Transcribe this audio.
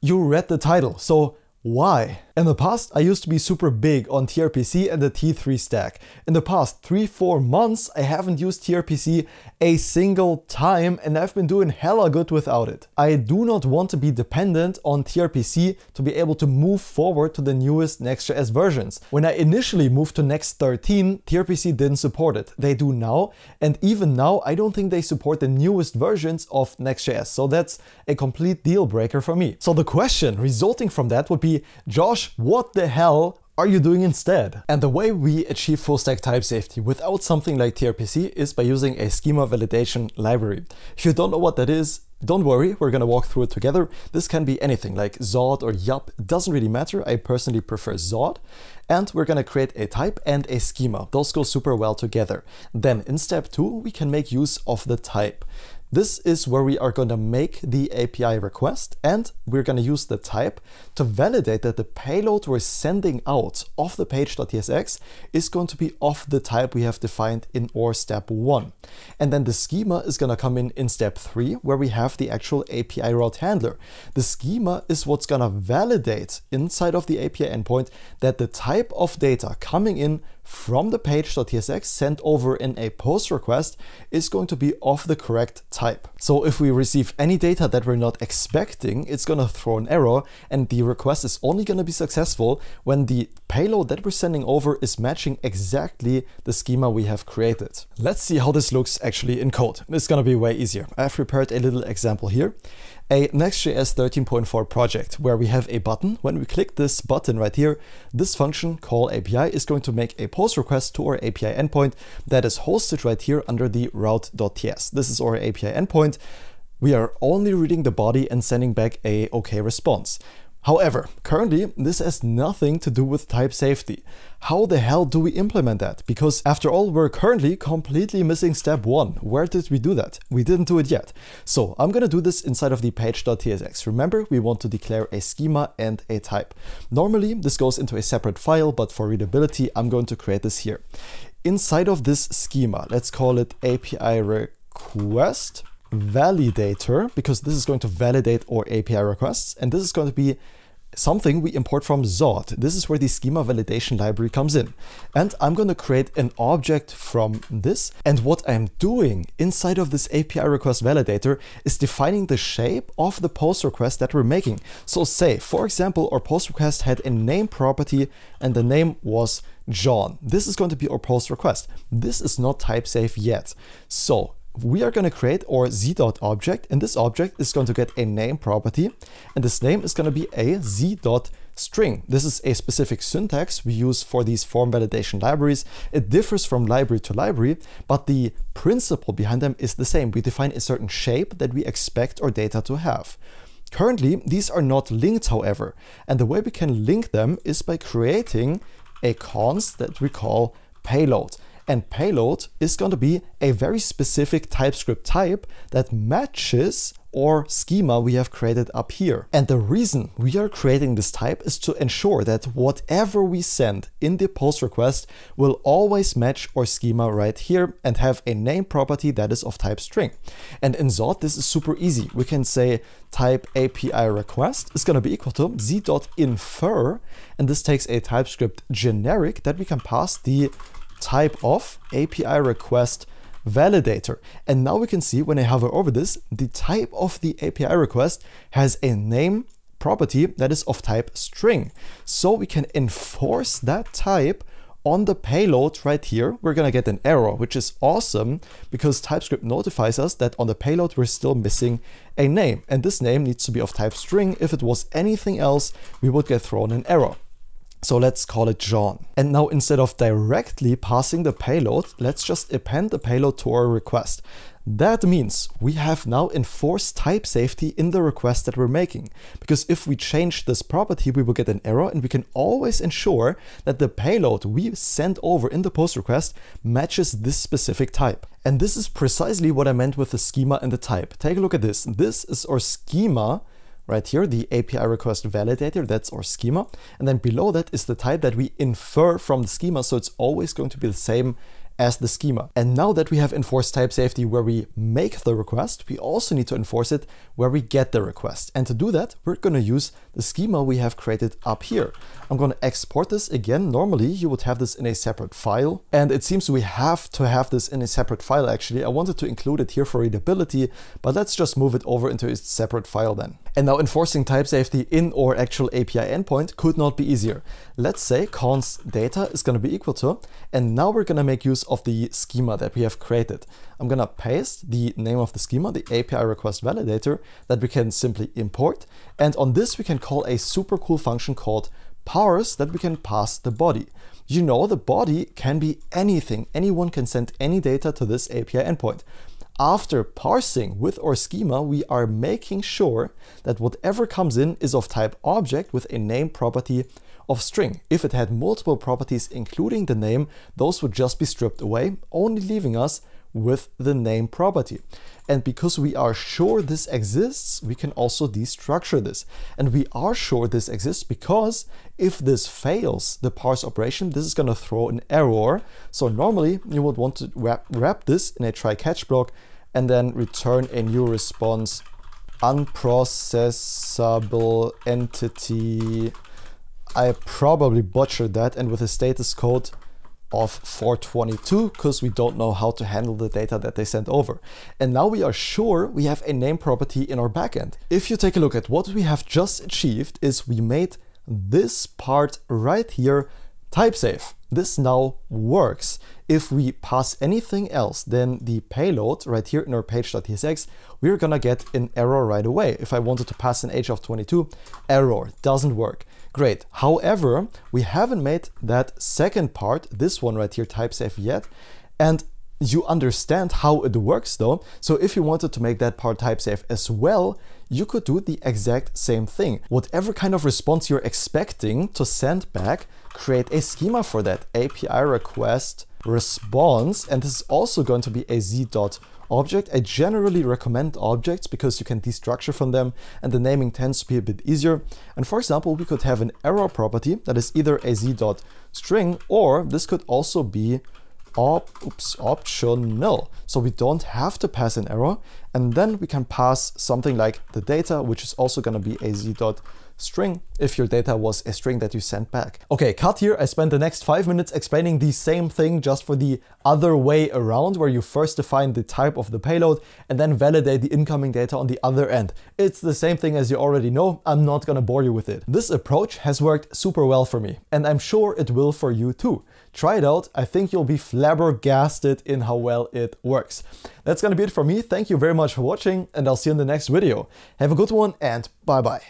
You read the title, so why? In the past, I used to be super big on TRPC and the T3 stack. In the past 3-4 months, I haven't used TRPC a single time and I've been doing hella good without it. I do not want to be dependent on TRPC to be able to move forward to the newest Next.js versions. When I initially moved to Next 13, TRPC didn't support it. They do now, and even now, I don't think they support the newest versions of Next.js, so that's a complete deal breaker for me. So the question resulting from that would be, Josh, what the hell are you doing instead? And the way we achieve full stack type safety without something like TRPC is by using a schema validation library. If you don't know what that is, don't worry, we're gonna walk through it together. This can be anything like Zod or Yup, doesn't really matter. I personally prefer Zod. And we're gonna create a type and a schema. Those go super well together. Then in step two, we can make use of the type. This is where we are going to make the API request and we're going to use the type to validate that the payload we're sending out of the page.tsx is going to be of the type we have defined in or step one. And then the schema is going to come in in step three where we have the actual API route handler. The schema is what's going to validate inside of the API endpoint that the type of data coming in from the page.tsx sent over in a post request is going to be of the correct type. So if we receive any data that we're not expecting, it's going to throw an error and the request is only going to be successful when the payload that we're sending over is matching exactly the schema we have created. Let's see how this looks actually in code. It's going to be way easier. I've prepared a little example here a Next.js 13.4 project where we have a button. When we click this button right here, this function call API is going to make a post request to our API endpoint that is hosted right here under the route.ts. This is our API endpoint. We are only reading the body and sending back a OK response. However, currently this has nothing to do with type safety. How the hell do we implement that? Because after all, we're currently completely missing step one. Where did we do that? We didn't do it yet. So I'm gonna do this inside of the page.tsx. Remember, we want to declare a schema and a type. Normally, this goes into a separate file, but for readability, I'm going to create this here. Inside of this schema, let's call it API request validator because this is going to validate our API requests and this is going to be something we import from Zod. This is where the schema validation library comes in. And I'm going to create an object from this. And what I'm doing inside of this API request validator is defining the shape of the post request that we're making. So say, for example, our post request had a name property and the name was John. This is going to be our post request. This is not type safe yet. So we are going to create our z dot object and this object is going to get a name property and this name is going to be a z dot string. This is a specific syntax we use for these form validation libraries. It differs from library to library, but the principle behind them is the same. We define a certain shape that we expect our data to have. Currently, these are not linked, however, and the way we can link them is by creating a const that we call payload. And payload is going to be a very specific TypeScript type that matches or schema we have created up here. And the reason we are creating this type is to ensure that whatever we send in the post request will always match our schema right here and have a name property that is of type string. And in Zod, this is super easy. We can say type API request is going to be equal to z.infer, and this takes a TypeScript generic that we can pass the type of API request validator. And now we can see when I hover over this, the type of the API request has a name property that is of type string. So we can enforce that type on the payload right here, we're gonna get an error, which is awesome because TypeScript notifies us that on the payload we're still missing a name. And this name needs to be of type string. If it was anything else, we would get thrown an error. So let's call it John. And now instead of directly passing the payload, let's just append the payload to our request. That means we have now enforced type safety in the request that we're making. Because if we change this property, we will get an error and we can always ensure that the payload we send over in the post request matches this specific type. And this is precisely what I meant with the schema and the type. Take a look at this. This is our schema right here, the API request validator, that's our schema. And then below that is the type that we infer from the schema. So it's always going to be the same as the schema. And now that we have enforced type safety where we make the request, we also need to enforce it where we get the request. And to do that, we're going to use the schema we have created up here. I'm going to export this again. Normally you would have this in a separate file. And it seems we have to have this in a separate file actually. I wanted to include it here for readability, but let's just move it over into a separate file then. And now enforcing type safety in our actual API endpoint could not be easier. Let's say const data is going to be equal to, and now we're going to make use of the schema that we have created. I'm going to paste the name of the schema, the API request validator, that we can simply import. And on this, we can call a super cool function called parse that we can pass the body. You know, the body can be anything. Anyone can send any data to this API endpoint. After parsing with our schema, we are making sure that whatever comes in is of type object with a name property of string. If it had multiple properties including the name, those would just be stripped away, only leaving us with the name property. And because we are sure this exists, we can also destructure this. And we are sure this exists because if this fails the parse operation, this is going to throw an error. So normally you would want to wrap, wrap this in a try catch block and then return a new response unprocessable entity. I probably butchered that and with a status code of 422 because we don't know how to handle the data that they sent over. And now we are sure we have a name property in our backend. If you take a look at what we have just achieved is we made this part right here type safe. This now works. If we pass anything else than the payload right here in our page.tsx, we're gonna get an error right away. If I wanted to pass an age of 22, error, doesn't work. Great. However, we haven't made that second part, this one right here, type safe yet. And you understand how it works though. So if you wanted to make that part type safe as well, you could do the exact same thing. Whatever kind of response you're expecting to send back, create a schema for that API request response. And this is also going to be a z dot object. I generally recommend objects because you can destructure from them and the naming tends to be a bit easier. And for example, we could have an error property that is either a z dot string or this could also be op oops, optional. So we don't have to pass an error. And then we can pass something like the data, which is also going to be a z dot string if your data was a string that you sent back. Okay, cut here. I spent the next five minutes explaining the same thing just for the other way around where you first define the type of the payload and then validate the incoming data on the other end. It's the same thing as you already know. I'm not gonna bore you with it. This approach has worked super well for me and I'm sure it will for you too. Try it out. I think you'll be flabbergasted in how well it works. That's gonna be it for me. Thank you very much for watching and I'll see you in the next video. Have a good one and bye bye.